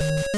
you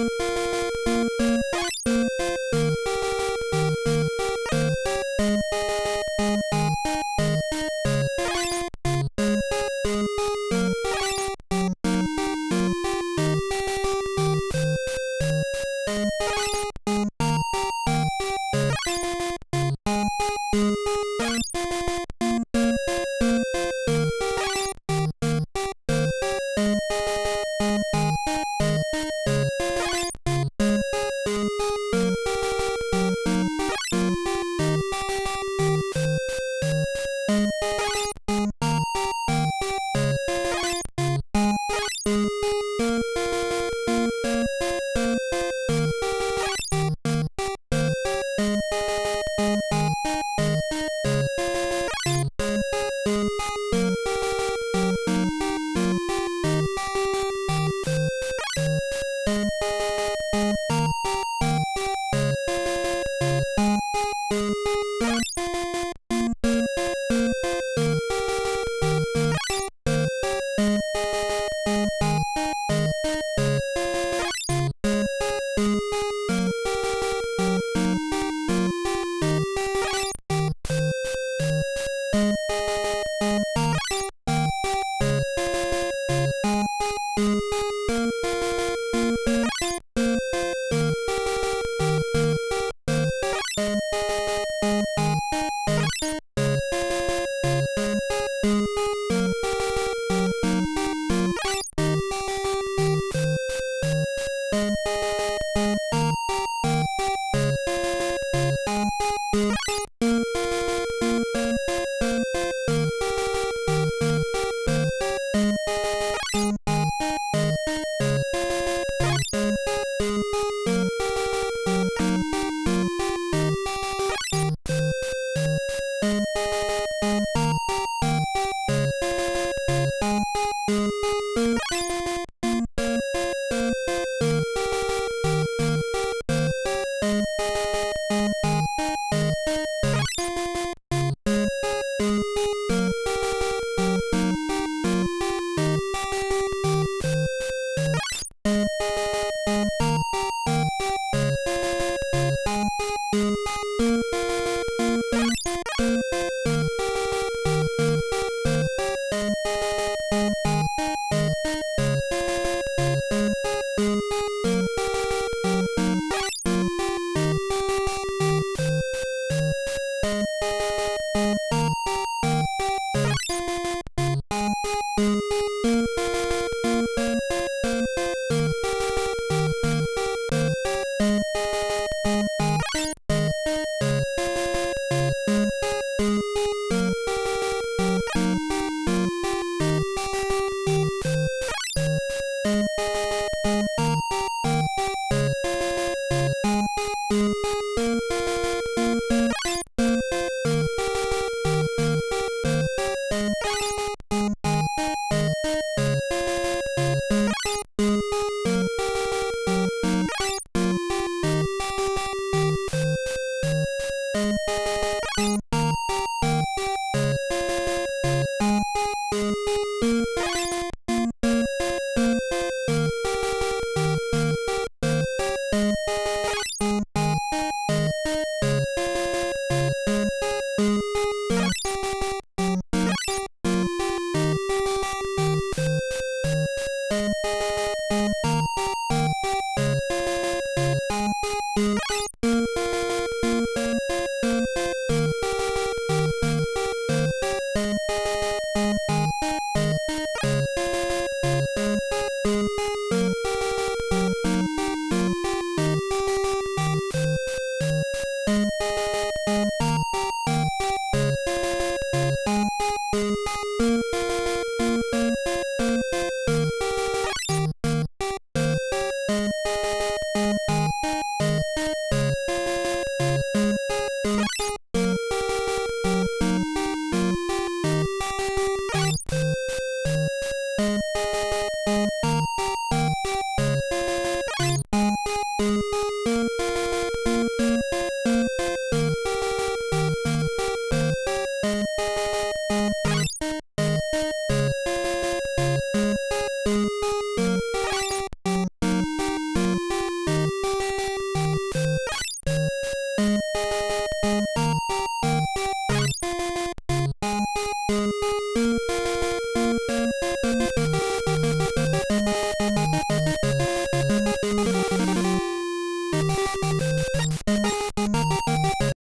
Thank you.